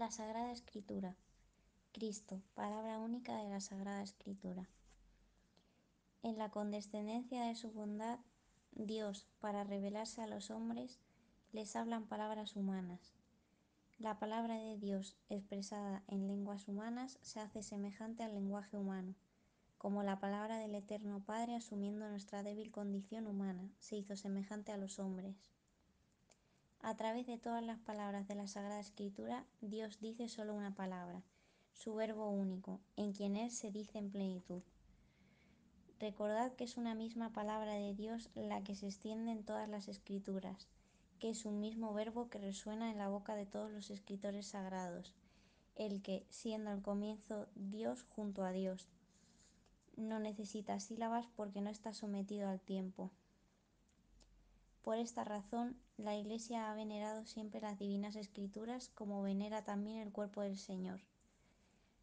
La Sagrada Escritura. Cristo, palabra única de la Sagrada Escritura. En la condescendencia de su bondad, Dios, para revelarse a los hombres, les hablan palabras humanas. La palabra de Dios, expresada en lenguas humanas, se hace semejante al lenguaje humano, como la palabra del Eterno Padre, asumiendo nuestra débil condición humana, se hizo semejante a los hombres. A través de todas las palabras de la Sagrada Escritura, Dios dice solo una palabra, su verbo único, en quien Él se dice en plenitud. Recordad que es una misma palabra de Dios la que se extiende en todas las escrituras, que es un mismo verbo que resuena en la boca de todos los escritores sagrados, el que, siendo el comienzo Dios junto a Dios, no necesita sílabas porque no está sometido al tiempo. Por esta razón, la Iglesia ha venerado siempre las divinas escrituras como venera también el cuerpo del Señor.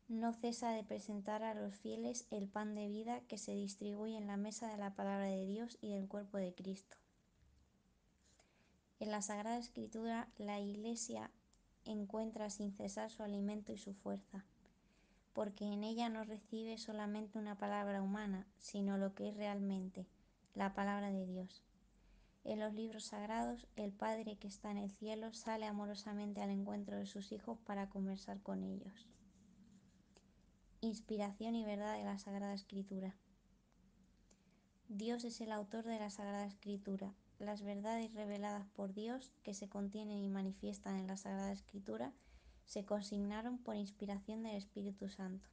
No cesa de presentar a los fieles el pan de vida que se distribuye en la mesa de la palabra de Dios y del cuerpo de Cristo. En la Sagrada Escritura, la Iglesia encuentra sin cesar su alimento y su fuerza, porque en ella no recibe solamente una palabra humana, sino lo que es realmente, la palabra de Dios. En los libros sagrados, el Padre que está en el cielo sale amorosamente al encuentro de sus hijos para conversar con ellos. Inspiración y verdad de la Sagrada Escritura. Dios es el autor de la Sagrada Escritura. Las verdades reveladas por Dios, que se contienen y manifiestan en la Sagrada Escritura, se consignaron por inspiración del Espíritu Santo.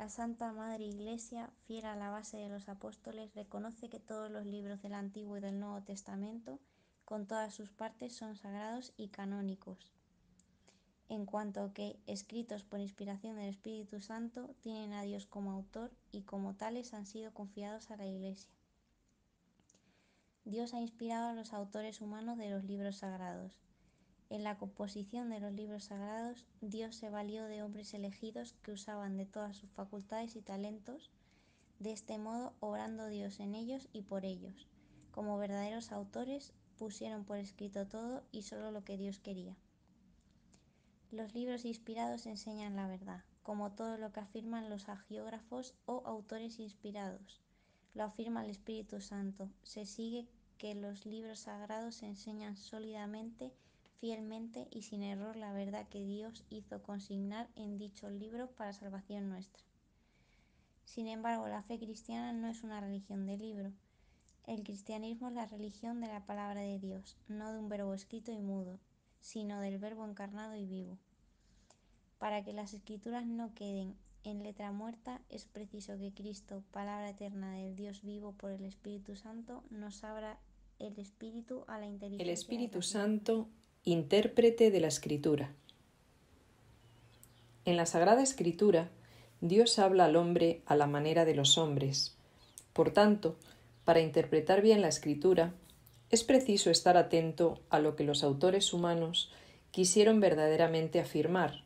La Santa Madre Iglesia, fiel a la base de los apóstoles, reconoce que todos los libros del Antiguo y del Nuevo Testamento, con todas sus partes, son sagrados y canónicos, en cuanto que, escritos por inspiración del Espíritu Santo, tienen a Dios como autor y como tales han sido confiados a la Iglesia. Dios ha inspirado a los autores humanos de los libros sagrados, en la composición de los libros sagrados, Dios se valió de hombres elegidos que usaban de todas sus facultades y talentos, de este modo obrando Dios en ellos y por ellos. Como verdaderos autores, pusieron por escrito todo y solo lo que Dios quería. Los libros inspirados enseñan la verdad, como todo lo que afirman los agiógrafos o autores inspirados. Lo afirma el Espíritu Santo. Se sigue que los libros sagrados enseñan sólidamente fielmente y sin error la verdad que Dios hizo consignar en dichos libros para salvación nuestra. Sin embargo, la fe cristiana no es una religión de libro. El cristianismo es la religión de la palabra de Dios, no de un verbo escrito y mudo, sino del verbo encarnado y vivo. Para que las escrituras no queden en letra muerta, es preciso que Cristo, palabra eterna del Dios vivo por el Espíritu Santo, nos abra el Espíritu a la inteligencia. El Espíritu Santo Intérprete de la Escritura. En la Sagrada Escritura, Dios habla al hombre a la manera de los hombres. Por tanto, para interpretar bien la Escritura, es preciso estar atento a lo que los autores humanos quisieron verdaderamente afirmar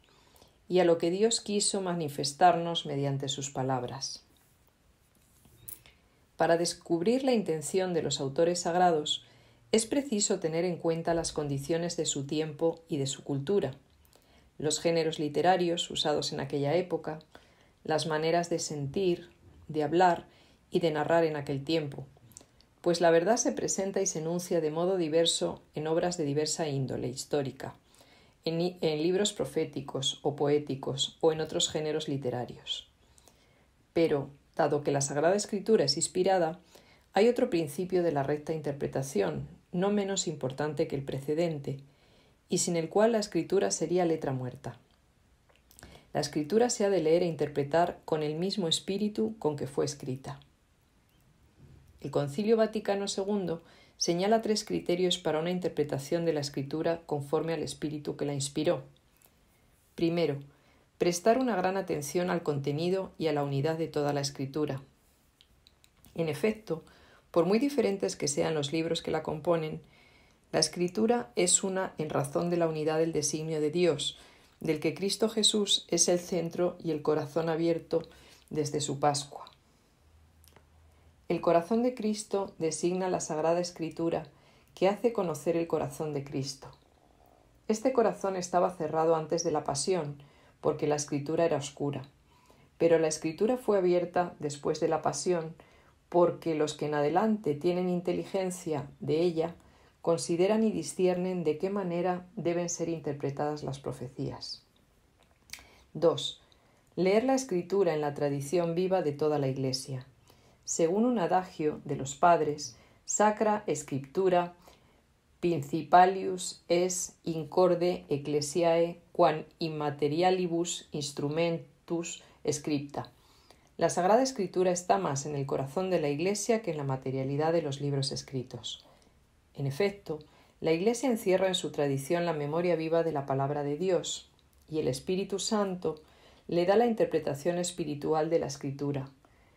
y a lo que Dios quiso manifestarnos mediante sus palabras. Para descubrir la intención de los autores sagrados, es preciso tener en cuenta las condiciones de su tiempo y de su cultura, los géneros literarios usados en aquella época, las maneras de sentir, de hablar y de narrar en aquel tiempo, pues la verdad se presenta y se enuncia de modo diverso en obras de diversa índole histórica, en, en, libros proféticos o poéticos o en otros géneros literarios. Pero, dado que la Sagrada Escritura es inspirada, hay otro principio de la recta interpretación, no menos importante que el precedente, y sin el cual la escritura sería letra muerta. La escritura se ha de leer e interpretar con el mismo espíritu con que fue escrita. El Concilio Vaticano II señala tres criterios para una interpretación de la escritura conforme al espíritu que la inspiró. Primero, prestar una gran atención al contenido y a la unidad de toda la escritura. En efecto, por muy diferentes que sean los libros que la componen, la escritura es una en razón de la unidad del designio de Dios, del que Cristo Jesús es el centro y el corazón abierto desde su Pascua. El corazón de Cristo designa la Sagrada Escritura que hace conocer el corazón de Cristo. Este corazón estaba cerrado antes de la pasión, porque la escritura era oscura. Pero la escritura fue abierta después de la pasión, porque los que en adelante tienen inteligencia de ella consideran y disciernen de qué manera deben ser interpretadas las profecías. 2. Leer la escritura en la tradición viva de toda la Iglesia. Según un adagio de los padres, Sacra Scriptura principalius es incorde ecclesiae quan immaterialibus instrumentus scripta. La Sagrada Escritura está más en el corazón de la Iglesia que en la materialidad de los libros escritos. En efecto, la Iglesia encierra en su tradición la memoria viva de la palabra de Dios, y el Espíritu Santo le da la interpretación espiritual de la Escritura.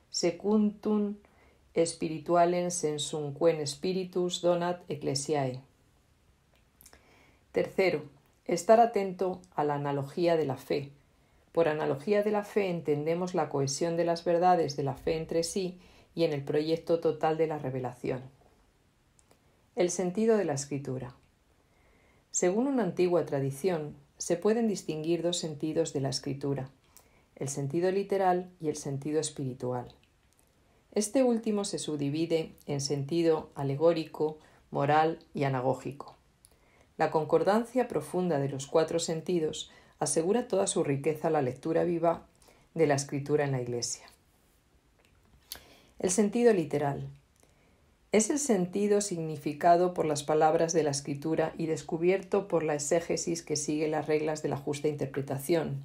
Secundum spiritualem sensum quen spiritus donat ecclesiae. Tercero, estar atento a la analogía de la fe. Por analogía de la fe entendemos la cohesión de las verdades de la fe entre sí y en el proyecto total de la revelación. El sentido de la escritura. Según una antigua tradición, se pueden distinguir dos sentidos de la escritura, el sentido literal y el sentido espiritual. Este último se subdivide en sentido alegórico, moral y anagógico. La concordancia profunda de los cuatro sentidos asegura toda su riqueza la lectura viva de la escritura en la Iglesia. El sentido literal es el sentido significado por las palabras de la escritura y descubierto por la exégesis que sigue las reglas de la justa interpretación.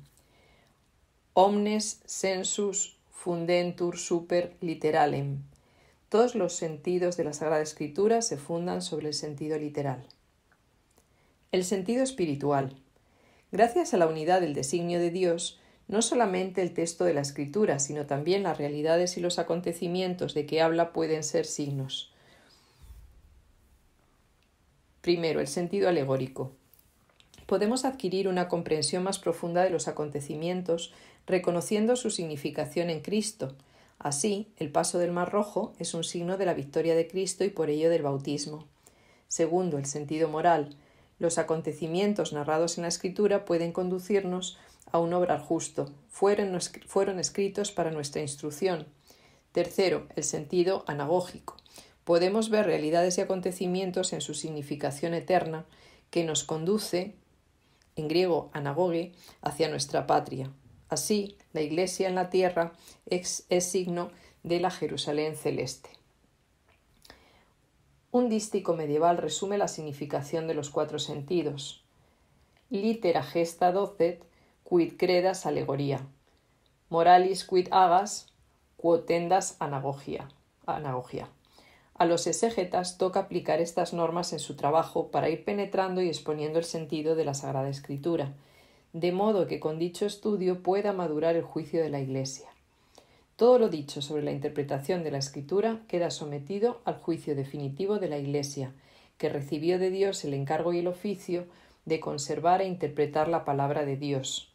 Omnes sensus fundentur super literalem. Todos los sentidos de la Sagrada Escritura se fundan sobre el sentido literal. El sentido espiritual. Gracias a la unidad del designio de Dios, no solamente el texto de la escritura, sino también las realidades y los acontecimientos de que habla pueden ser signos. Primero, el sentido alegórico. Podemos adquirir una comprensión más profunda de los acontecimientos reconociendo su significación en Cristo. Así, el paso del Mar Rojo es un signo de la victoria de Cristo y por ello del bautismo. Segundo, el sentido moral. Los acontecimientos narrados en la Escritura pueden conducirnos a un obrar justo. Fueron, fueron escritos para nuestra instrucción. Tercero, el sentido anagógico. Podemos ver realidades y acontecimientos en su significación eterna que nos conduce, en griego anagoge, hacia nuestra patria. Así, la Iglesia en la tierra es, es signo de la Jerusalén celeste. Un dístico medieval resume la significación de los cuatro sentidos. Litera gesta docet, quid credas alegoría. Moralis quid hagas, quotendas anagogia. anagogia. A los exégetas toca aplicar estas normas en su trabajo para ir penetrando y exponiendo el sentido de la Sagrada Escritura, de modo que con dicho estudio pueda madurar el juicio de la Iglesia. Todo lo dicho sobre la interpretación de la Escritura queda sometido al juicio definitivo de la Iglesia, que recibió de Dios el encargo y el oficio de conservar e interpretar la palabra de Dios.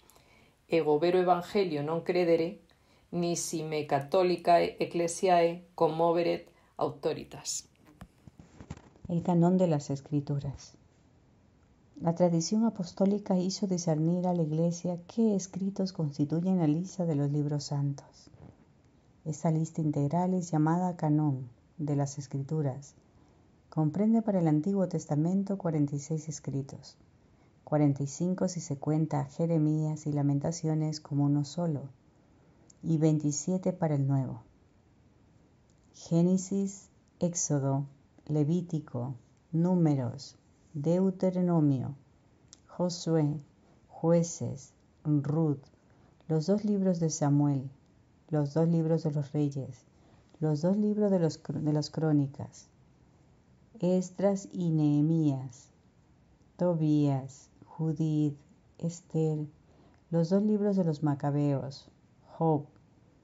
Ego vero evangelio non credere, ni si me catholicae ecclesiae commoveret autoritas. El canon de las Escrituras. La tradición apostólica hizo discernir a la Iglesia qué escritos constituyen la lista de los libros santos. Esta lista integral es llamada Canón de las Escrituras. Comprende para el Antiguo Testamento 46 escritos, 45 si se cuenta Jeremías y Lamentaciones como uno solo, y 27 para el Nuevo. Génesis, Éxodo, Levítico, Números, Deuteronomio, Josué, Jueces, Ruth, los dos libros de Samuel, los dos libros de los reyes, los dos libros de, los, de las crónicas, Estras y Nehemías, Tobías, Judith, Esther, los dos libros de los Macabeos, Job,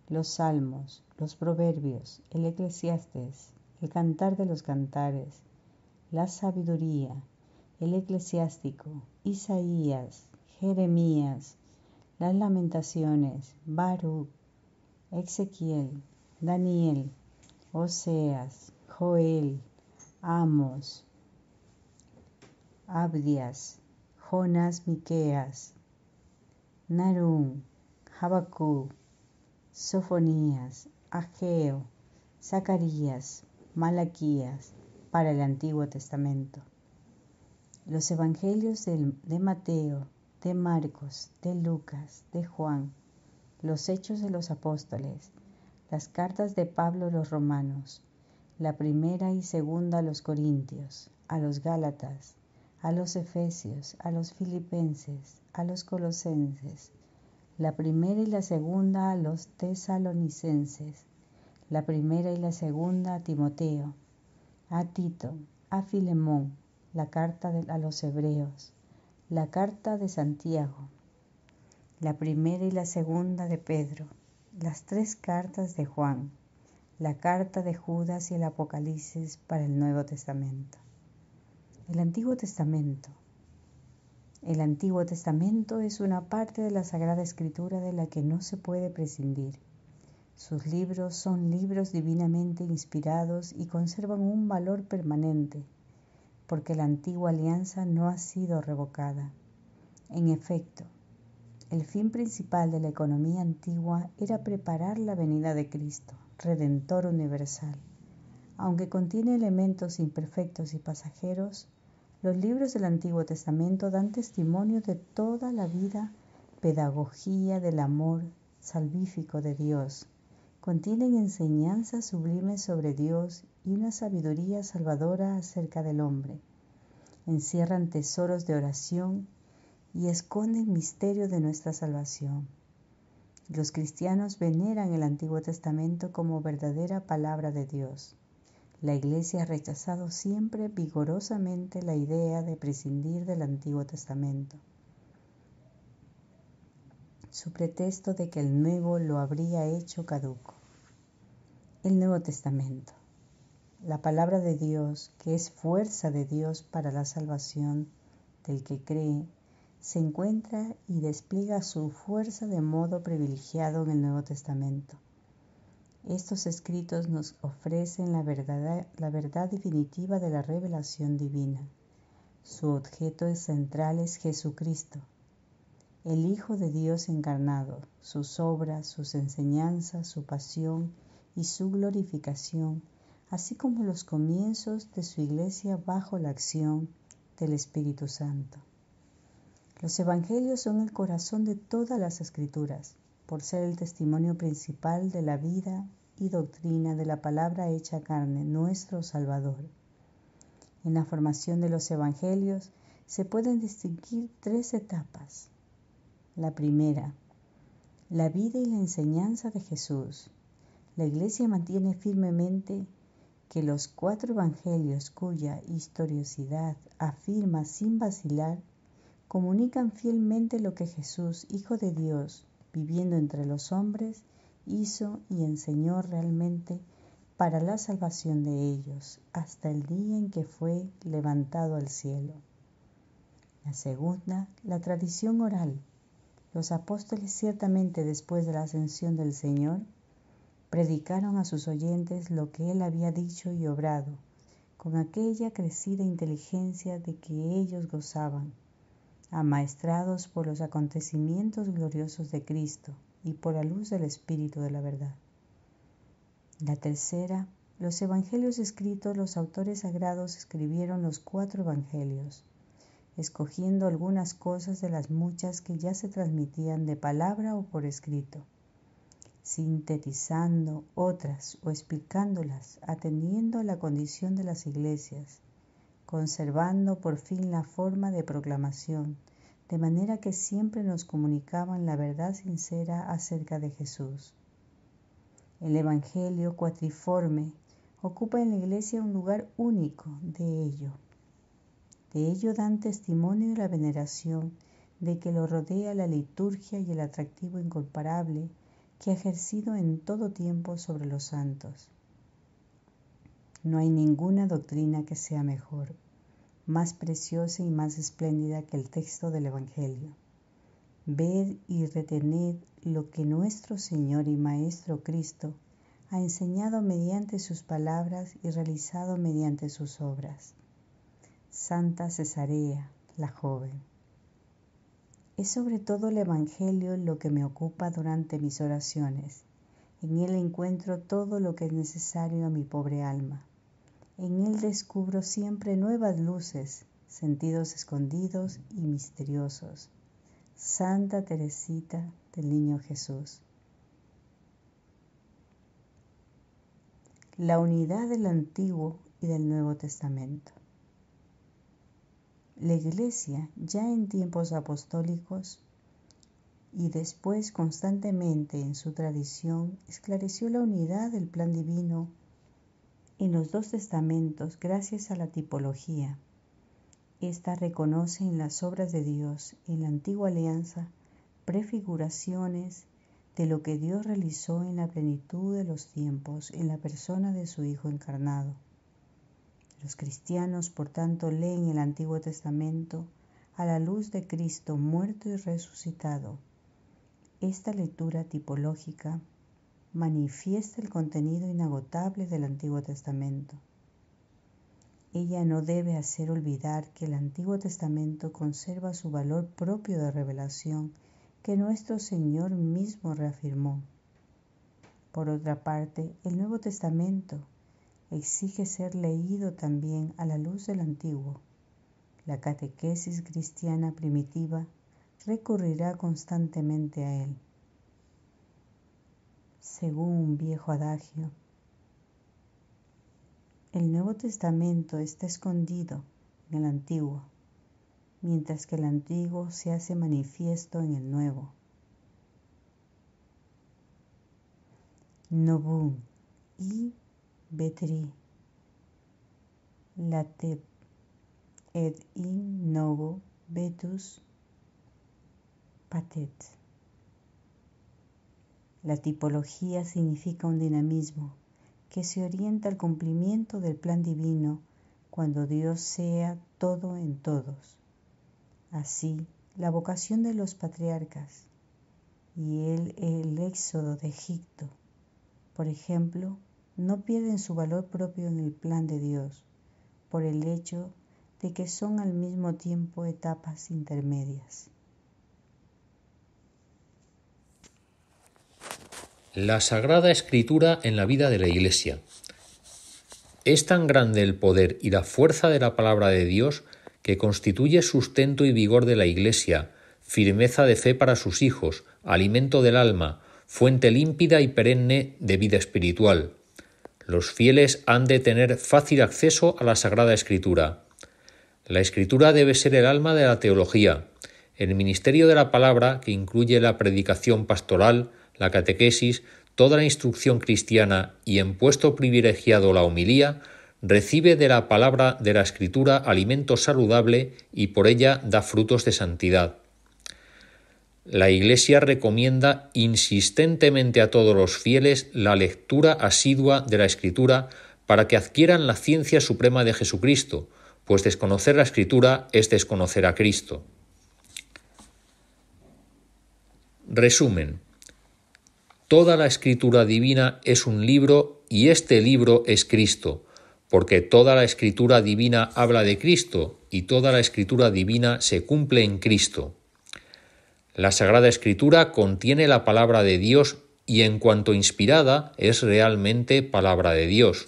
los Salmos, los Proverbios, el Eclesiastes, el Cantar de los Cantares, la Sabiduría, el Eclesiástico, Isaías, Jeremías, las Lamentaciones, Baruch, Ezequiel, Daniel, Oseas, Joel, Amos, Abdias, Jonas, Miqueas, Narum, Habacuc, Sofonías, Ageo, Zacarías, Malaquías para el Antiguo Testamento. Los evangelios de Mateo, de Marcos, de Lucas, de Juan, los hechos de los apóstoles, las cartas de Pablo a los romanos, la primera y segunda a los corintios, a los gálatas, a los efesios, a los filipenses, a los colosenses, la primera y la segunda a los tesalonicenses, la primera y la segunda a Timoteo, a Tito, a Filemón, la carta a los hebreos, la carta de Santiago, la primera y la segunda de Pedro, las tres cartas de Juan, la carta de Judas y el Apocalipsis para el Nuevo Testamento. El Antiguo Testamento. El Antiguo Testamento es una parte de la Sagrada Escritura de la que no se puede prescindir. Sus libros son libros divinamente inspirados y conservan un valor permanente, porque la antigua alianza no ha sido revocada. En efecto, el fin principal de la economía antigua era preparar la venida de Cristo, Redentor universal. Aunque contiene elementos imperfectos y pasajeros, los libros del Antiguo Testamento dan testimonio de toda la vida pedagogía del amor salvífico de Dios. Contienen enseñanzas sublimes sobre Dios y una sabiduría salvadora acerca del hombre. Encierran tesoros de oración y esconde el misterio de nuestra salvación. Los cristianos veneran el Antiguo Testamento como verdadera palabra de Dios. La Iglesia ha rechazado siempre vigorosamente la idea de prescindir del Antiguo Testamento, su pretexto de que el Nuevo lo habría hecho caduco. El Nuevo Testamento, la palabra de Dios, que es fuerza de Dios para la salvación del que cree, se encuentra y despliega su fuerza de modo privilegiado en el Nuevo Testamento. Estos escritos nos ofrecen la verdad, definitiva de la revelación divina. Su objeto central es Jesucristo, el Hijo de Dios encarnado, sus obras, sus enseñanzas, su pasión y su glorificación, así como los comienzos de su iglesia bajo la acción del Espíritu Santo. Los evangelios son el corazón de todas las escrituras, por ser el testimonio principal de la vida y doctrina de la palabra hecha carne, nuestro Salvador. En la formación de los evangelios se pueden distinguir tres etapas. La primera, la vida y la enseñanza de Jesús. La Iglesia mantiene firmemente que los cuatro evangelios cuya historiosidad afirma sin vacilar comunican fielmente lo que Jesús, Hijo de Dios, viviendo entre los hombres, hizo y enseñó realmente para la salvación de ellos hasta el día en que fue levantado al cielo. La segunda, la tradición oral. Los apóstoles ciertamente después de la ascensión del Señor predicaron a sus oyentes lo que él había dicho y obrado, con aquella crecida inteligencia de que ellos gozaban amaestrados por los acontecimientos gloriosos de Cristo y por la luz del Espíritu de la verdad. La tercera, los evangelios escritos, los autores sagrados escribieron los cuatro evangelios, escogiendo algunas cosas de las muchas que ya se transmitían de palabra o por escrito, sintetizando otras o explicándolas, atendiendo a la condición de las iglesias, conservando por fin la forma de proclamación, de manera que siempre nos comunicaban la verdad sincera acerca de Jesús. El Evangelio cuatriforme ocupa en la Iglesia un lugar único de ello. De ello dan testimonio la veneración de que lo rodea la liturgia y el atractivo incomparable que ha ejercido en todo tiempo sobre los santos. No hay ninguna doctrina que sea mejor, más preciosa y más espléndida que el texto del Evangelio. Ved y retened lo que nuestro Señor y Maestro Cristo ha enseñado mediante sus palabras y realizado mediante sus obras. Santa Cesarea, la joven. Es sobre todo el Evangelio lo que me ocupa durante mis oraciones. En él encuentro todo lo que es necesario a mi pobre alma. En él descubro siempre nuevas luces, sentidos escondidos y misteriosos. Santa Teresita del Niño Jesús. La unidad del Antiguo y del Nuevo Testamento. La Iglesia, ya en tiempos apostólicos y después constantemente en su tradición, esclareció la unidad del plan divino en los dos testamentos gracias a la tipología. Esta reconoce en las obras de Dios, en la antigua alianza, prefiguraciones de lo que Dios realizó en la plenitud de los tiempos en la persona de su Hijo encarnado. Los cristianos, por tanto, leen el Antiguo Testamento a la luz de Cristo muerto y resucitado. Esta lectura tipológica manifiesta el contenido inagotable del Antiguo Testamento. Ella no debe hacer olvidar que el Antiguo Testamento conserva su valor propio de revelación que nuestro Señor mismo reafirmó. Por otra parte, el Nuevo Testamento exige ser leído también a la luz del antiguo. La catequesis cristiana primitiva recurrirá constantemente a él. Según un viejo adagio, el Nuevo Testamento está escondido en el Antiguo, mientras que el Antiguo se hace manifiesto en el Nuevo. Novum y Betri Lateb et in novo vetus patet. La tipología significa un dinamismo que se orienta al cumplimiento del plan divino cuando Dios sea todo en todos. Así, la vocación de los patriarcas y el, el éxodo de Egipto, por ejemplo, no pierden su valor propio en el plan de Dios por el hecho de que son al mismo tiempo etapas intermedias. La Sagrada Escritura en la vida de la Iglesia. Es tan grande el poder y la fuerza de la palabra de Dios que constituye sustento y vigor de la Iglesia, firmeza de fe para sus hijos, alimento del alma, fuente límpida y perenne de vida espiritual. Los fieles han de tener fácil acceso a la Sagrada Escritura. La Escritura debe ser el alma de la teología. El ministerio de la palabra, que incluye la predicación pastoral, la catequesis, toda la instrucción cristiana y en puesto privilegiado la homilía, recibe de la palabra de la Escritura alimento saludable y por ella da frutos de santidad. La Iglesia recomienda insistentemente a todos los fieles la lectura asidua de la Escritura para que adquieran la ciencia suprema de Jesucristo, pues desconocer la Escritura es desconocer a Cristo. Resumen. Toda la Escritura divina es un libro y este libro es Cristo, porque toda la Escritura divina habla de Cristo y toda la Escritura divina se cumple en Cristo. La Sagrada Escritura contiene la palabra de Dios y en cuanto inspirada es realmente palabra de Dios.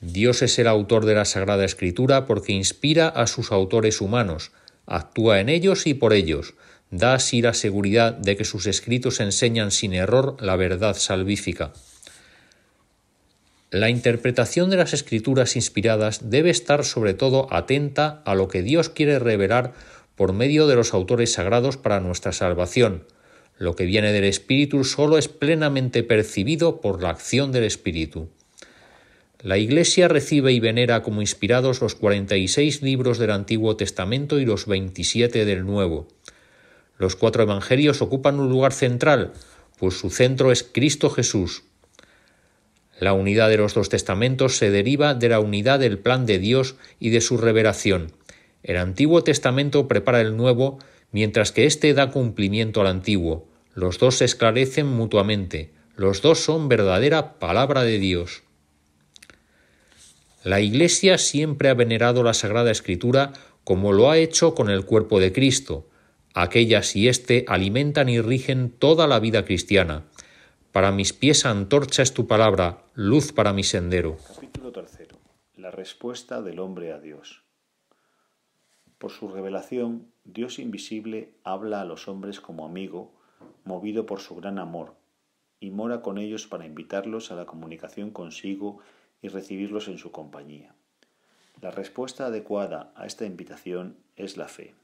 Dios es el autor de la Sagrada Escritura porque inspira a sus autores humanos, actúa en ellos y por ellos, da así la seguridad de que sus escritos enseñan sin error la verdad salvífica. La interpretación de las escrituras inspiradas debe estar sobre todo atenta a lo que Dios quiere revelar por medio de los autores sagrados para nuestra salvación. Lo que viene del Espíritu solo es plenamente percibido por la acción del Espíritu. La Iglesia recibe y venera como inspirados los 46 libros del Antiguo Testamento y los 27 del Nuevo. Los cuatro Evangelios ocupan un lugar central, pues su centro es Cristo Jesús. La unidad de los dos testamentos se deriva de la unidad del plan de Dios y de su revelación. El Antiguo Testamento prepara el Nuevo, mientras que éste da cumplimiento al Antiguo. Los dos se esclarecen mutuamente. Los dos son verdadera palabra de Dios. La Iglesia siempre ha venerado la Sagrada Escritura como lo ha hecho con el cuerpo de Cristo. Aquellas y éste alimentan y rigen toda la vida cristiana. Para mis pies antorcha es tu palabra, luz para mi sendero. Capítulo tercero. La respuesta del hombre a Dios. Por su revelación, Dios invisible habla a los hombres como amigo, movido por su gran amor, y mora con ellos para invitarlos a la comunicación consigo y recibirlos en su compañía. La respuesta adecuada a esta invitación es la fe.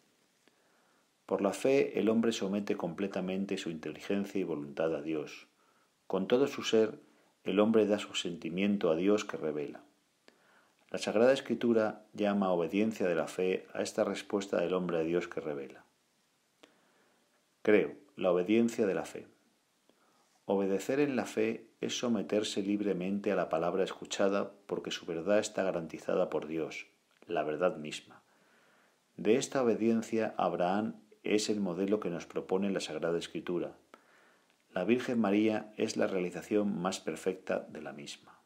Por la fe el hombre somete completamente su inteligencia y voluntad a Dios. Con todo su ser, el hombre da su sentimiento a Dios que revela. La Sagrada Escritura llama obediencia de la fe a esta respuesta del hombre a Dios que revela. Creo, la obediencia de la fe. Obedecer en la fe es someterse libremente a la palabra escuchada porque su verdad está garantizada por Dios, la verdad misma. De esta obediencia Abraham es el modelo que nos propone la Sagrada Escritura. La Virgen María es la realización más perfecta de la misma.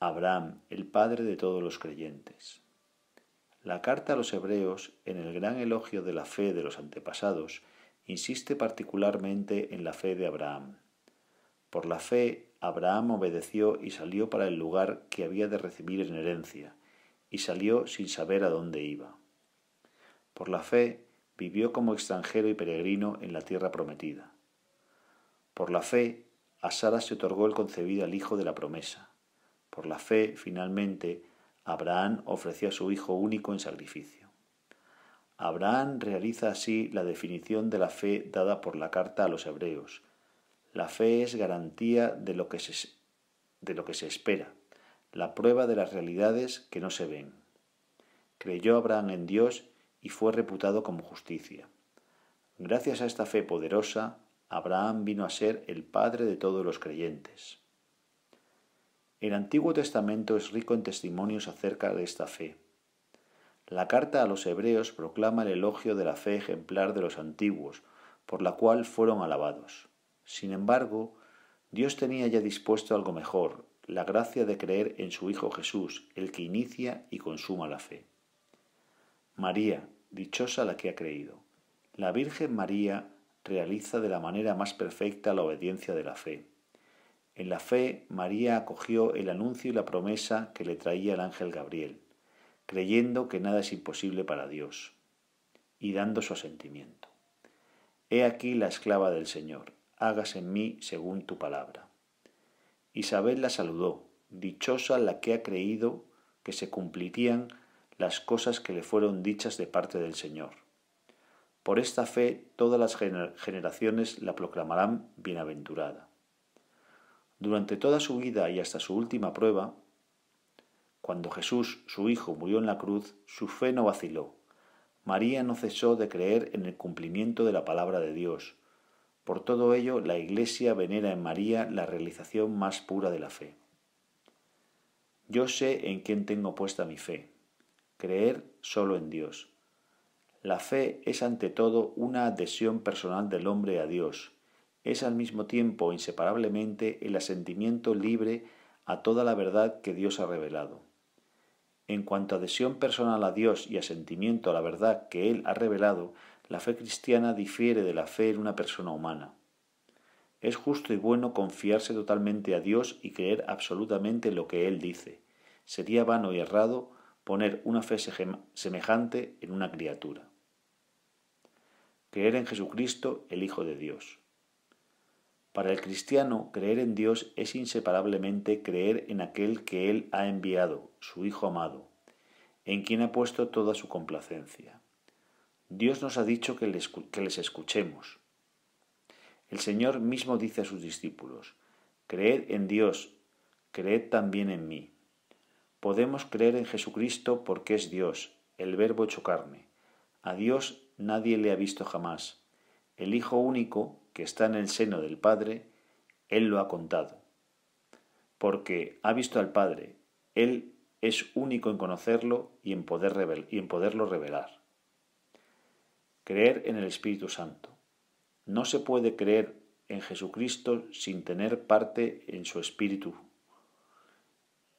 Abraham, el padre de todos los creyentes. La carta a los hebreos, en el gran elogio de la fe de los antepasados, insiste particularmente en la fe de Abraham. Por la fe, Abraham obedeció y salió para el lugar que había de recibir en herencia, y salió sin saber a dónde iba. Por la fe, vivió como extranjero y peregrino en la tierra prometida. Por la fe, a Sara se otorgó el concebir al hijo de la promesa. Por la fe, finalmente, Abraham ofreció a su hijo único en sacrificio. Abraham realiza así la definición de la fe dada por la carta a los hebreos. La fe es garantía de lo que se, de lo que se espera, la prueba de las realidades que no se ven. Creyó Abraham en Dios y fue reputado como justicia. Gracias a esta fe poderosa, Abraham vino a ser el padre de todos los creyentes. El Antiguo Testamento es rico en testimonios acerca de esta fe. La carta a los hebreos proclama el elogio de la fe ejemplar de los antiguos, por la cual fueron alabados. Sin embargo, Dios tenía ya dispuesto algo mejor, la gracia de creer en su Hijo Jesús, el que inicia y consuma la fe. María, dichosa la que ha creído. La Virgen María realiza de la manera más perfecta la obediencia de la fe. En la fe, María acogió el anuncio y la promesa que le traía el ángel Gabriel creyendo que nada es imposible para Dios, y dando su asentimiento. He aquí la esclava del Señor, hágase en mí según tu palabra. Isabel la saludó, dichosa la que ha creído que se cumplirían las cosas que le fueron dichas de parte del Señor. Por esta fe todas las generaciones la proclamarán bienaventurada. Durante toda su vida y hasta su última prueba, cuando Jesús, su Hijo, murió en la cruz, su fe no vaciló. María no cesó de creer en el cumplimiento de la palabra de Dios. Por todo ello, la Iglesia venera en María la realización más pura de la fe. Yo sé en quién tengo puesta mi fe. Creer solo en Dios. La fe es ante todo una adhesión personal del hombre a Dios. Es al mismo tiempo inseparablemente el asentimiento libre a toda la verdad que Dios ha revelado. En cuanto a adhesión personal a Dios y asentimiento a la verdad que Él ha revelado, la fe cristiana difiere de la fe en una persona humana. Es justo y bueno confiarse totalmente a Dios y creer absolutamente lo que Él dice. Sería vano y errado poner una fe semejante en una criatura. Creer en Jesucristo, el Hijo de Dios. Para el cristiano, creer en Dios es inseparablemente creer en aquel que Él ha enviado, su Hijo amado, en quien ha puesto toda su complacencia. Dios nos ha dicho que les, escuchemos. El Señor mismo dice a sus discípulos, Creed en Dios, creed también en mí. Podemos creer en Jesucristo porque es Dios, el Verbo hecho carne. A Dios nadie le ha visto jamás. El Hijo único, que está en el seno del Padre, Él lo ha contado. Porque ha visto al Padre, Él es único en conocerlo y en, y en poderlo revelar. Creer en el Espíritu Santo. No se puede creer en Jesucristo sin tener parte en su Espíritu.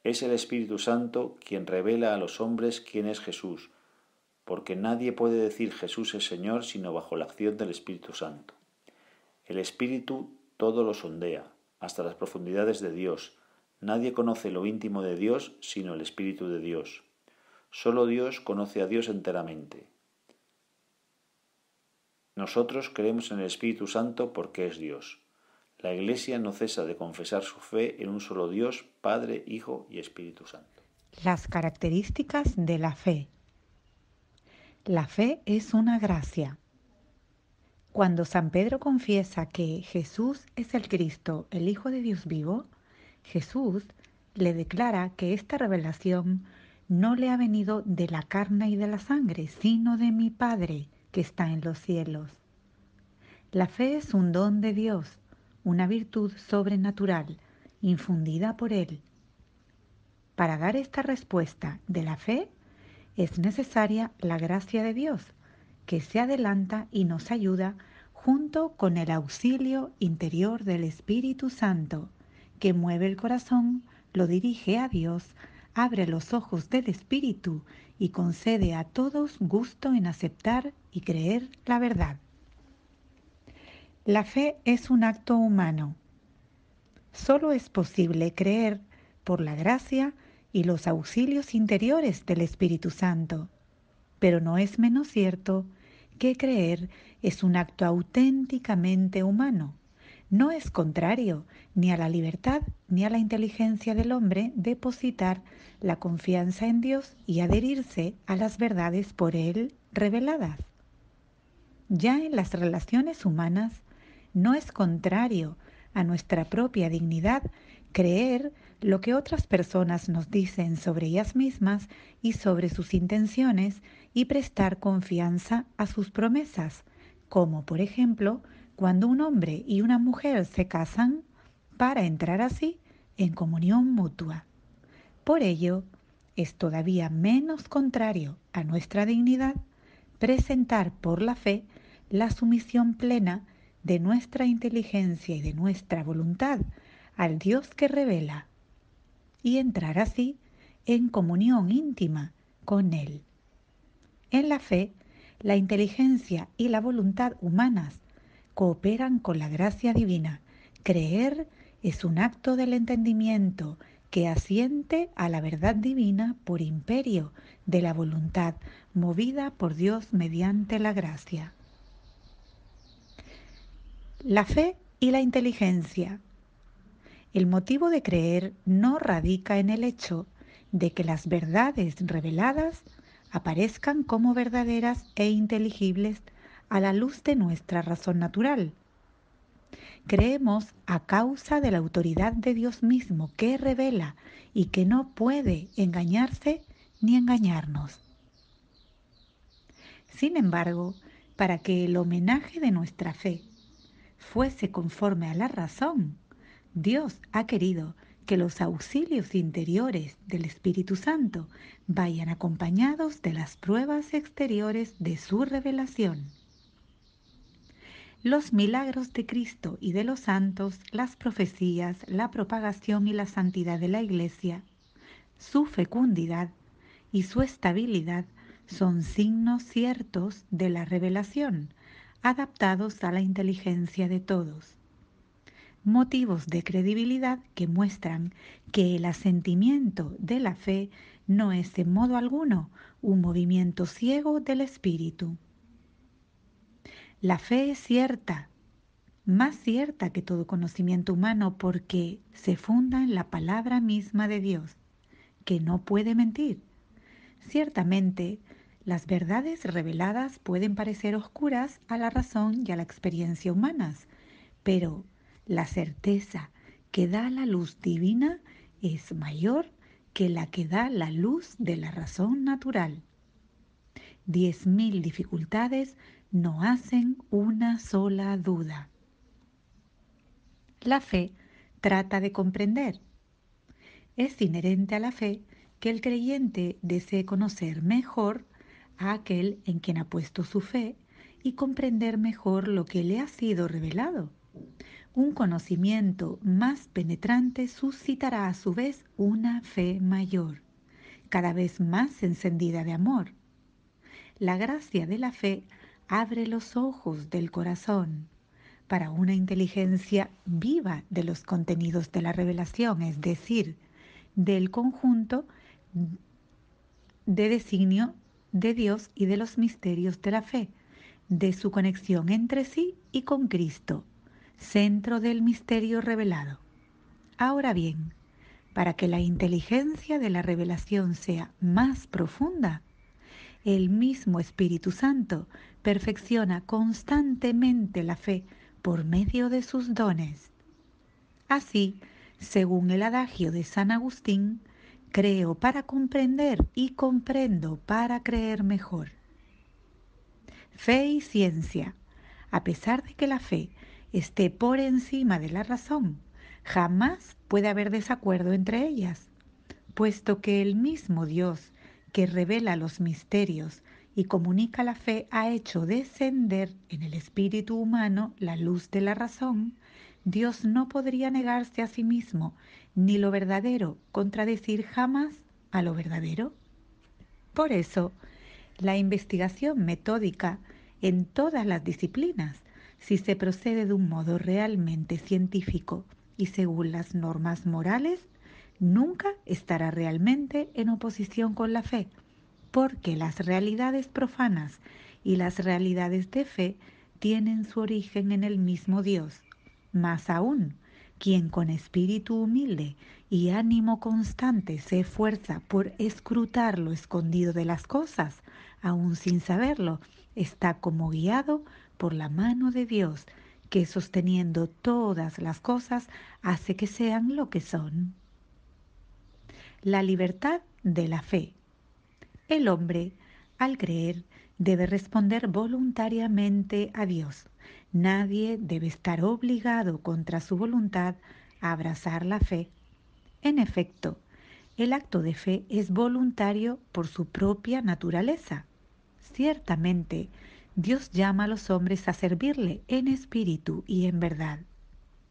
Es el Espíritu Santo quien revela a los hombres quién es Jesús, porque nadie puede decir Jesús es Señor sino bajo la acción del Espíritu Santo. El Espíritu todo lo sondea, hasta las profundidades de Dios. Nadie conoce lo íntimo de Dios sino el Espíritu de Dios. Solo Dios conoce a Dios enteramente. Nosotros creemos en el Espíritu Santo porque es Dios. La Iglesia no cesa de confesar su fe en un solo Dios, Padre, Hijo y Espíritu Santo. Las características de la fe. La fe es una gracia. Cuando San Pedro confiesa que Jesús es el Cristo, el Hijo de Dios vivo, Jesús le declara que esta revelación no le ha venido de la carne y de la sangre, sino de mi Padre que está en los cielos. La fe es un don de Dios, una virtud sobrenatural, infundida por Él. Para dar esta respuesta de la fe es necesaria la gracia de Dios, que se adelanta y nos ayuda junto con el auxilio interior del Espíritu Santo, que mueve el corazón, lo dirige a Dios, abre los ojos del Espíritu y concede a todos gusto en aceptar y creer la verdad. La fe es un acto humano. Solo es posible creer por la gracia y los auxilios interiores del Espíritu Santo, pero no es menos cierto que creer es un acto auténticamente humano. No es contrario ni a la libertad ni a la inteligencia del hombre depositar la confianza en Dios y adherirse a las verdades por Él reveladas. Ya en las relaciones humanas no es contrario a nuestra propia dignidad creer lo que otras personas nos dicen sobre ellas mismas y sobre sus intenciones y prestar confianza a sus promesas, como por ejemplo cuando un hombre y una mujer se casan para entrar así en comunión mutua. Por ello, es todavía menos contrario a nuestra dignidad presentar por la fe la sumisión plena de nuestra inteligencia y de nuestra voluntad al Dios que revela y entrar así en comunión íntima con Él. En la fe, la inteligencia y la voluntad humanas cooperan con la gracia divina. Creer es un acto del entendimiento que asiente a la verdad divina por imperio de la voluntad movida por Dios mediante la gracia. La fe y la inteligencia. El motivo de creer no radica en el hecho de que las verdades reveladas aparezcan como verdaderas e inteligibles a la luz de nuestra razón natural. Creemos a causa de la autoridad de Dios mismo que revela y que no puede engañarse ni engañarnos. Sin embargo, para que el homenaje de nuestra fe fuese conforme a la razón, Dios ha querido que los auxilios interiores del Espíritu Santo vayan acompañados de las pruebas exteriores de su revelación. Los milagros de Cristo y de los santos, las profecías, la propagación y la santidad de la Iglesia, su fecundidad y su estabilidad son signos ciertos de la revelación, adaptados a la inteligencia de todos motivos de credibilidad que muestran que el asentimiento de la fe no es en modo alguno un movimiento ciego del espíritu. La fe es cierta, más cierta que todo conocimiento humano porque se funda en la palabra misma de Dios, que no puede mentir. Ciertamente, las verdades reveladas pueden parecer oscuras a la razón y a la experiencia humanas, pero la certeza que da la luz divina es mayor que la que da la luz de la razón natural. Diez mil dificultades no hacen una sola duda. La fe trata de comprender. Es inherente a la fe que el creyente desee conocer mejor a aquel en quien ha puesto su fe y comprender mejor lo que le ha sido revelado Un conocimiento más penetrante suscitará a su vez una fe mayor, cada vez más encendida de amor. La gracia de la fe abre los ojos del corazón para una inteligencia viva de los contenidos de la revelación, es decir, del conjunto de designio de Dios y de los misterios de la fe, de su conexión entre sí y con Cristo, centro del misterio revelado. Ahora bien, para que la inteligencia de la revelación sea más profunda, el mismo Espíritu Santo perfecciona constantemente la fe por medio de sus dones. Así, según el adagio de San Agustín, creo para comprender y comprendo para creer mejor. Fe y ciencia. A pesar de que la fe esté por encima de la razón, jamás puede haber desacuerdo entre ellas, puesto que el mismo Dios que revela los misterios y comunica la fe ha hecho descender en el espíritu humano la luz de la razón, Dios no podría negarse a sí mismo, ni lo verdadero contradecir jamás a lo verdadero. Por eso, la investigación metódica en todas las disciplinas, si se procede de un modo realmente científico y según las normas morales, nunca estará realmente en oposición con la fe, porque las realidades profanas y las realidades de fe tienen su origen en el mismo Dios. Más aún, quien con espíritu humilde y ánimo constante se esfuerza por escrutar lo escondido de las cosas, aun sin saberlo, está como guiado por la mano de Dios, que sosteniendo todas las cosas hace que sean lo que son. La libertad de la fe. El hombre, al creer, debe responder voluntariamente a Dios. Nadie debe estar obligado contra su voluntad a abrazar la fe. En efecto, el acto de fe es voluntario por su propia naturaleza. Ciertamente, Dios llama a los hombres a servirle en espíritu y en verdad.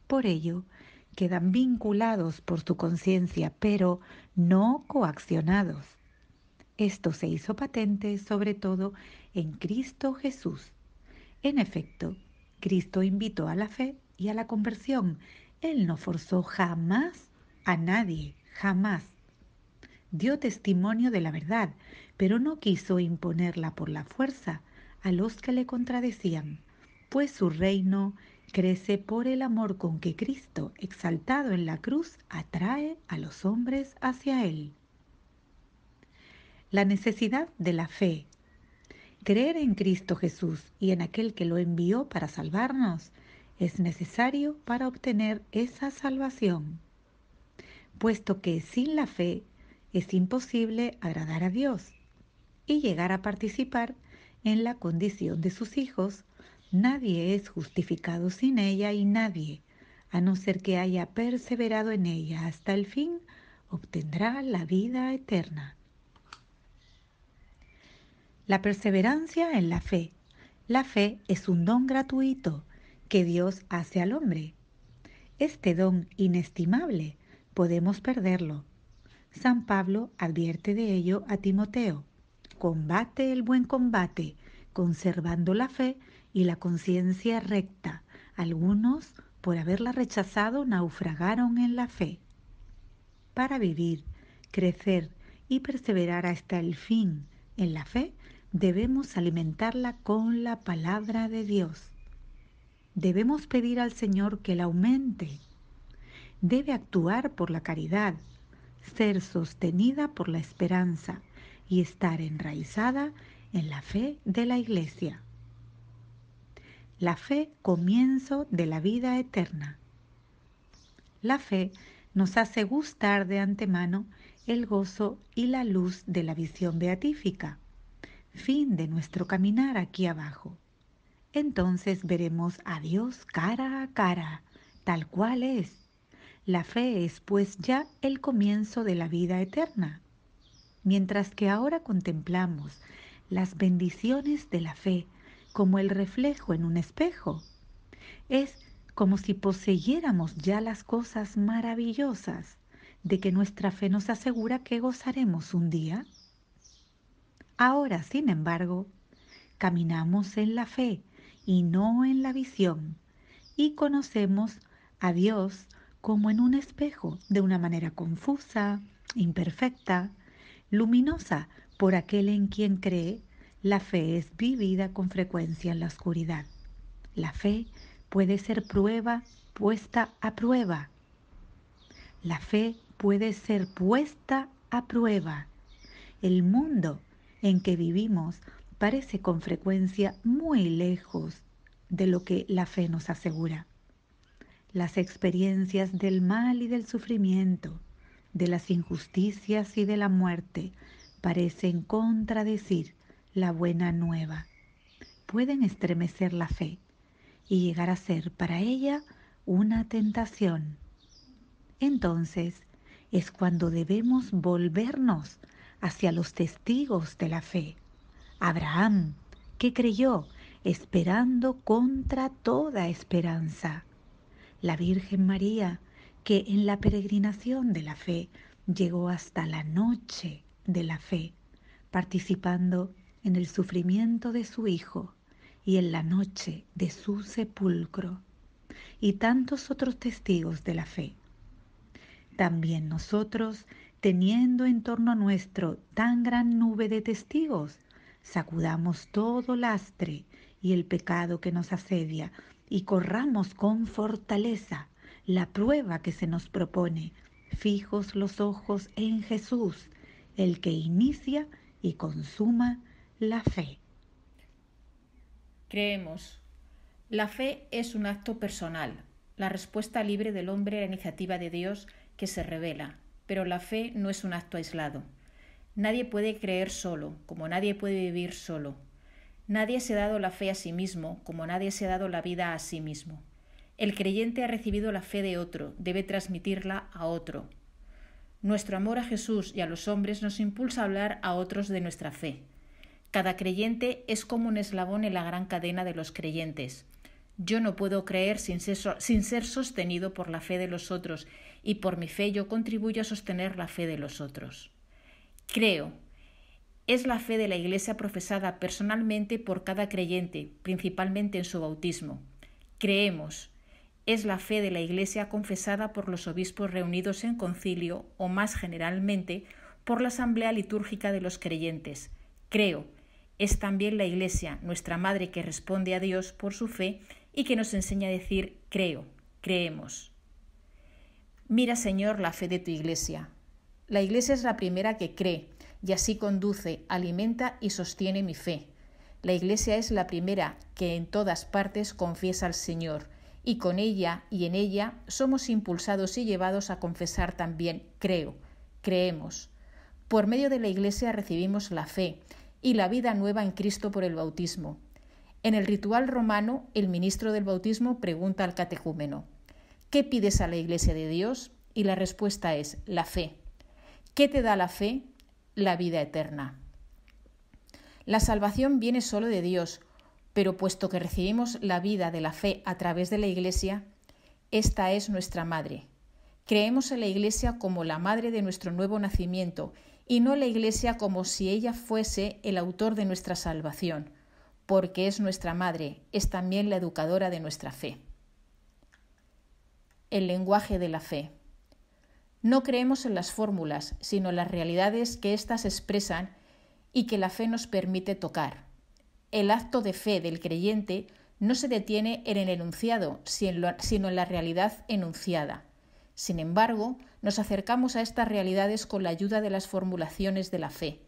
Por ello, quedan vinculados por su conciencia, pero no coaccionados. Esto se hizo patente sobre todo en Cristo Jesús. En efecto, Cristo invitó a la fe y a la conversión. Él no forzó jamás a nadie, jamás. Dio testimonio de la verdad, pero no quiso imponerla por la fuerza, a los que le contradecían, pues su reino crece por el amor con que Cristo, exaltado en la cruz, atrae a los hombres hacia Él. La necesidad de la fe. Creer en Cristo Jesús y en aquel que lo envió para salvarnos es necesario para obtener esa salvación, puesto que sin la fe es imposible agradar a Dios y llegar a participar en la condición de sus hijos, nadie es justificado sin ella y nadie, a no ser que haya perseverado en ella hasta el fin, obtendrá la vida eterna. La perseverancia en la fe. La fe es un don gratuito que Dios hace al hombre. Este don inestimable podemos perderlo. San Pablo advierte de ello a Timoteo combate el buen combate, conservando la fe y la conciencia recta. Algunos, por haberla rechazado, naufragaron en la fe. Para vivir, crecer y perseverar hasta el fin en la fe, debemos alimentarla con la palabra de Dios. Debemos pedir al Señor que la aumente. Debe actuar por la caridad, ser sostenida por la esperanza, y estar enraizada en la fe de la Iglesia. La fe comienzo de la vida eterna. La fe nos hace gustar de antemano el gozo y la luz de la visión beatífica, fin de nuestro caminar aquí abajo. Entonces veremos a Dios cara a cara, tal cual es. La fe es pues ya el comienzo de la vida eterna mientras que ahora contemplamos las bendiciones de la fe como el reflejo en un espejo. Es como si poseyéramos ya las cosas maravillosas de que nuestra fe nos asegura que gozaremos un día? Ahora, sin embargo, caminamos en la fe y no en la visión, y conocemos a Dios como en un espejo, de una manera confusa, imperfecta, luminosa por aquel en quien cree, la fe es vivida con frecuencia en la oscuridad. La fe puede ser prueba puesta a prueba. La fe puede ser puesta a prueba. El mundo en que vivimos parece con frecuencia muy lejos de lo que la fe nos asegura. Las experiencias del mal y del sufrimiento, de las injusticias y de la muerte parecen contradecir la buena nueva. Pueden estremecer la fe y llegar a ser para ella una tentación. Entonces es cuando debemos volvernos hacia los testigos de la fe. Abraham, que creyó esperando contra toda esperanza. La Virgen María, que en la peregrinación de la fe llegó hasta la noche de la fe, participando en el sufrimiento de su Hijo y en la noche de su sepulcro, y tantos otros testigos de la fe. También nosotros teniendo en torno nuestro tan gran nube de testigos, sacudamos todo lastre y el pecado que nos asedia y corramos con fortaleza la prueba que se nos propone, fijos los ojos en Jesús, el que inicia y consuma la fe. Creemos. La fe es un acto personal, la respuesta libre del hombre a la iniciativa de Dios que se revela, pero la fe no es un acto aislado. Nadie puede creer solo, como nadie puede vivir solo. Nadie se ha dado la fe a sí mismo, como nadie se ha dado la vida a sí mismo. El creyente ha recibido la fe de otro, debe transmitirla a otro. Nuestro amor a Jesús y a los hombres nos impulsa a hablar a otros de nuestra fe. Cada creyente es como un eslabón en la gran cadena de los creyentes. Yo no puedo creer sin ser, sostenido por la fe de los otros y por mi fe yo contribuyo a sostener la fe de los otros. Creo. Es la fe de la Iglesia profesada personalmente por cada creyente, principalmente en su bautismo. Creemos. Es la fe de la Iglesia confesada por los obispos reunidos en concilio o más generalmente por la Asamblea Litúrgica de los creyentes. Creo. Es también la Iglesia, nuestra Madre, que responde a Dios por su fe y que nos enseña a decir creo, creemos. Mira, Señor, la fe de tu Iglesia. La Iglesia es la primera que cree y así conduce, alimenta y sostiene mi fe. La Iglesia es la primera que en todas partes confiesa al Señor y con ella y en ella somos impulsados y llevados a confesar también creo, creemos. Por medio de la Iglesia recibimos la fe y la vida nueva en Cristo por el bautismo. En el ritual romano, el ministro del bautismo pregunta al catecúmeno, ¿Qué pides a la Iglesia de Dios? Y la respuesta es la fe. ¿Qué te da la fe? La vida eterna. La salvación viene solo de Dios, pero puesto que recibimos la vida de la fe a través de la Iglesia, esta es nuestra madre. Creemos en la Iglesia como la madre de nuestro nuevo nacimiento y no la Iglesia como si ella fuese el autor de nuestra salvación, porque es nuestra madre, es también la educadora de nuestra fe el lenguaje de la fe. No creemos en las fórmulas, sino en las realidades que éstas expresan y que la fe nos permite tocar. El acto de fe del creyente no se detiene en el enunciado, sino en la realidad enunciada. Sin embargo, nos acercamos a estas realidades con la ayuda de las formulaciones de la fe.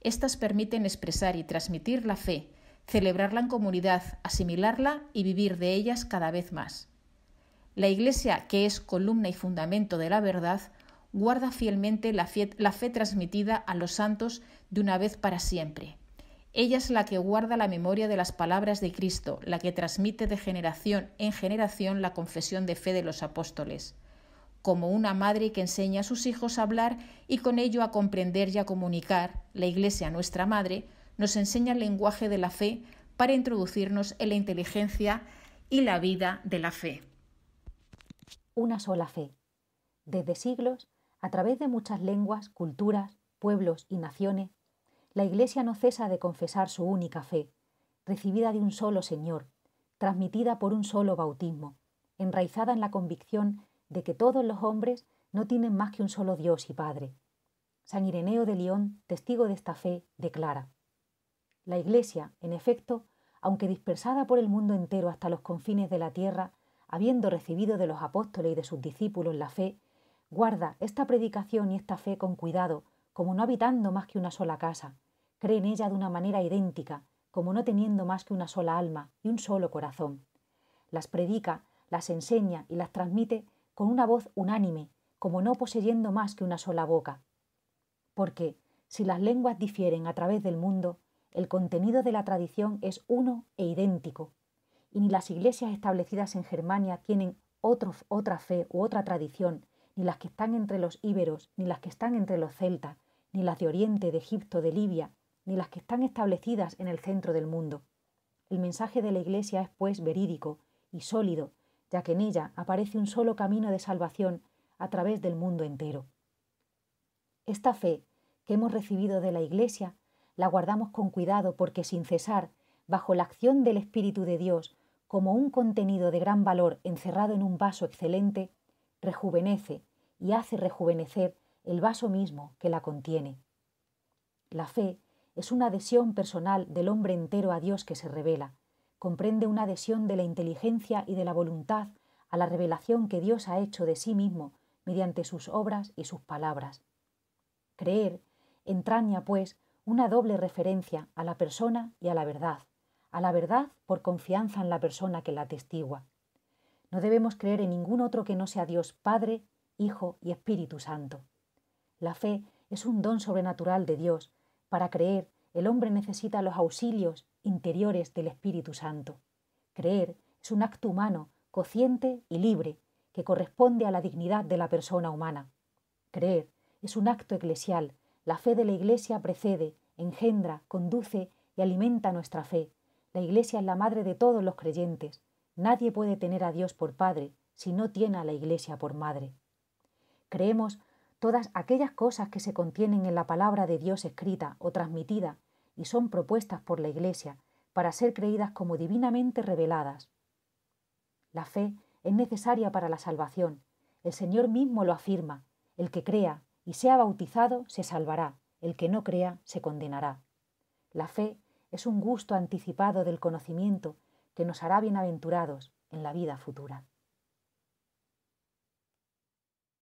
Estas permiten expresar y transmitir la fe, celebrarla en comunidad, asimilarla y vivir de ellas cada vez más. La Iglesia, que es columna y fundamento de la verdad, guarda fielmente la fe, transmitida a los santos de una vez para siempre. Ella es la que guarda la memoria de las palabras de Cristo, la que transmite de generación en generación la confesión de fe de los apóstoles. Como una madre que enseña a sus hijos a hablar y con ello a comprender y a comunicar, la Iglesia, nuestra madre, nos enseña el lenguaje de la fe para introducirnos en la inteligencia y la vida de la fe. Una sola fe. Desde siglos, a través de muchas lenguas, culturas, pueblos y naciones, la Iglesia no cesa de confesar su única fe, recibida de un solo Señor, transmitida por un solo bautismo, enraizada en la convicción de que todos los hombres no tienen más que un solo Dios y Padre. San Ireneo de León, testigo de esta fe, declara, La Iglesia, en efecto, aunque dispersada por el mundo entero hasta los confines de la tierra, habiendo recibido de los apóstoles y de sus discípulos la fe, guarda esta predicación y esta fe con cuidado, como no habitando más que una sola casa, cree en ella de una manera idéntica, como no teniendo más que una sola alma y un solo corazón. Las predica, las enseña y las transmite con una voz unánime, como no poseyendo más que una sola boca. Porque, si las lenguas difieren a través del mundo, el contenido de la tradición es uno e idéntico, y ni las iglesias establecidas en Germania tienen otra fe u otra tradición, ni las que están entre los íberos, ni las que están entre los celtas, ni las de Oriente, de Egipto, de Libia, ni las que están establecidas en el centro del mundo. El mensaje de la Iglesia es, pues, verídico y sólido, ya que en ella aparece un solo camino de salvación a través del mundo entero. Esta fe que hemos recibido de la Iglesia la guardamos con cuidado porque sin cesar, bajo la acción del Espíritu de Dios, como un contenido de gran valor encerrado en un vaso excelente, rejuvenece y hace rejuvenecer el vaso mismo que la contiene. La fe es una adhesión personal del hombre entero a Dios que se revela, comprende una adhesión de la inteligencia y de la voluntad a la revelación que Dios ha hecho de sí mismo mediante sus obras y sus palabras. Creer entraña, pues, una doble referencia a la persona y a la verdad, a la verdad por confianza en la persona que la atestigua. No debemos creer en ningún otro que no sea Dios Padre, Hijo y Espíritu Santo. La fe es un don sobrenatural de Dios. Para creer, el hombre necesita los auxilios interiores del Espíritu Santo. Creer es un acto humano, cociente y libre, que corresponde a la dignidad de la persona humana. Creer es un acto eclesial, la fe de la Iglesia precede, engendra, conduce y alimenta nuestra fe. La Iglesia es la madre de todos los creyentes. Nadie puede tener a Dios por Padre si no tiene a la Iglesia por madre. Creemos todas aquellas cosas que se contienen en la palabra de Dios escrita o transmitida y son propuestas por la Iglesia para ser creídas como divinamente reveladas. La fe es necesaria para la salvación. El Señor mismo lo afirma. El que crea, y sea bautizado, se salvará, el que no crea, se condenará. La fe es un gusto anticipado del conocimiento que nos hará bienaventurados en la vida futura.